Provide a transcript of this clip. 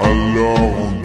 alone.